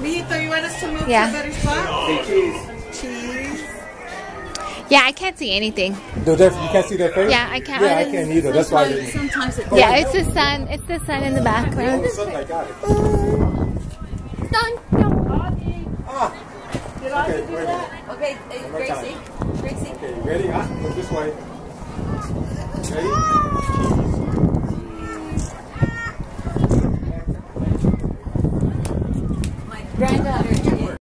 Mijito, you want us to move Yeah. to a better spot? Hey, cheese. Cheese. Yeah, I can't see anything. No, you can't see their face? Yeah, I can't. Yeah, I can't either. That's why they. Sometimes it Yeah, it's the sun. It's the sun in the background. Oh, sunlight got it. Dun, dun. Ah. Okay, wait a minute. Okay, hey. Gracie. Gracie. Okay, ready? Ah, look this way. Ready? granddaughter